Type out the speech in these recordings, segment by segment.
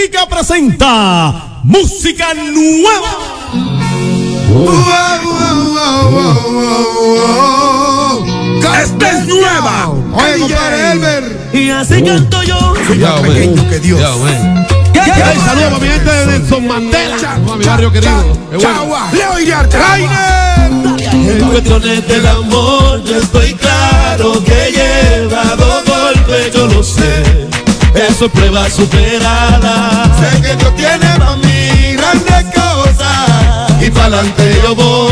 Olímpica presenta música nueva. Esta es nueva. Oye. Y así canto yo. Soy más pequeño que Dios. Saludos a mi gente de Nelson Mandela. A mi barrio querido. Leo Iriarte. En cuestiones del amor, yo estoy claro Es prueba superada. Sé que Dios tiene para mí grandes cosas. Y para adelante yo voy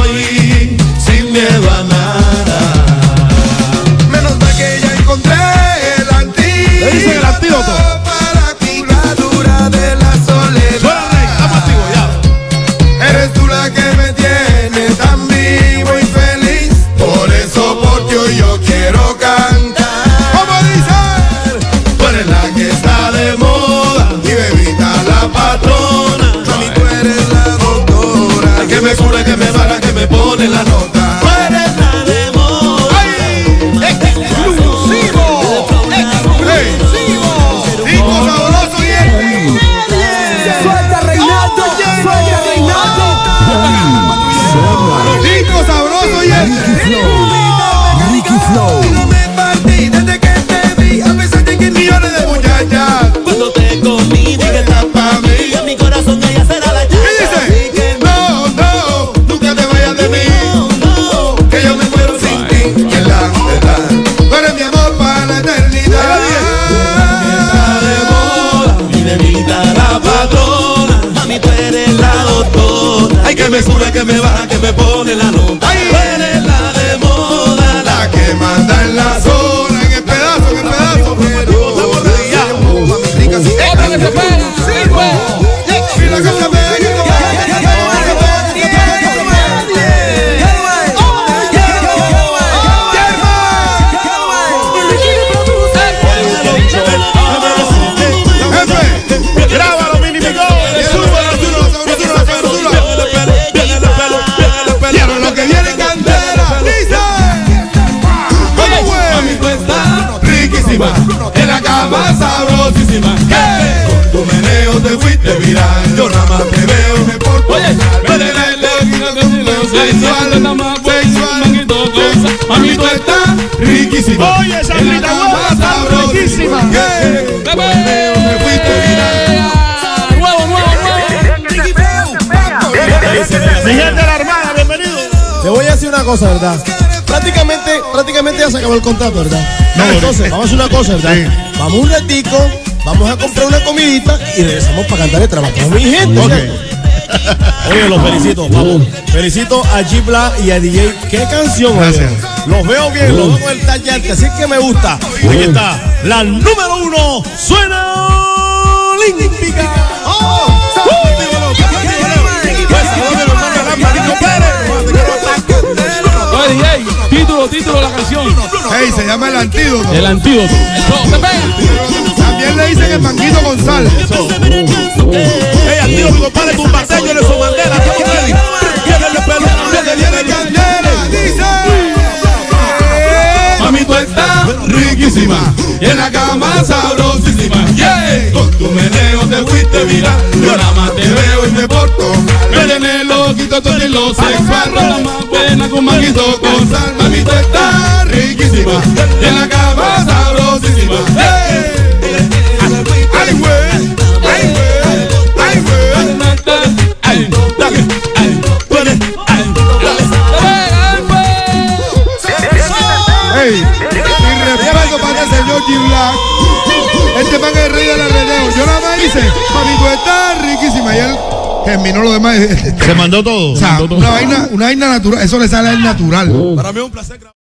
Rico, sabroso y el No me partí desde que te vi, a pesar de que millones de muchachas. Cuando te comí, dije estás pa' mí. En mi corazón ella será la ¿Qué llave. Así dice? que No, no, nunca te vayas de mí. no, no. Que yo me muero sin ti. En la verdad, tú eres mi amor para la eternidad. Está de moda, mi bebita la patrona. Doctora. Ay, que me sube, que me baja, que me pone la nota. Cama sabrosísima. Con tu meneo te fuiste viral. Yo nada más te veo me porto. Sensual, sensual, Mami, tú estás riquísima. Oye, esa En la grita cama buena, está sabrosísima. riquísima. ¿Qué? Con tu meneo te fuiste viral. Nuevo, nuevo, nuevo. Mi gente de la Armada, bienvenido. Te voy a decir una cosa, ¿verdad? Prácticamente, prácticamente ya se acabó el contrato, ¿verdad? No, entonces, vamos a hacer una cosa, ¿verdad? Vamos un ratico, vamos a comprar una comidita y regresamos para cantar el trabajo. Mi gente. Oye, los felicito, vamos. Felicito a G Black y a DJ. ¿Qué canción, oye? Los veo bien, los veo con el tallante, así que me gusta. Aquí está la número uno. Suena Olímpica. Oye, llama el antídoto. El antídoto. Eso, se pega. También le dicen el manguito González. Activo mi compadre Tumbateño, Nelson Mandela. Estamos ready. Viene el pelo, viene, viene. Candela, dice. Mami, tú estás Riquísima. y en la cama sabrosísima. Yeah. Con tu meneo te fuiste viral. Lo sexual. Pena con manguito con sal. Mami, tú estás riquísima y en la cama sabrosísima. Hey. Ay, güey. Ay. Ay. Ay, dale, ay, eres, ay, Hey, y respeto para el señor G Black. Este man es el rey del arredeo. Yo nada más hice, mami, tú estás riquísima. Y él terminó lo demás. Se mandó todo. O sea, una vaina, una vaina natural. Eso le sale al natural. Para mí es un placer.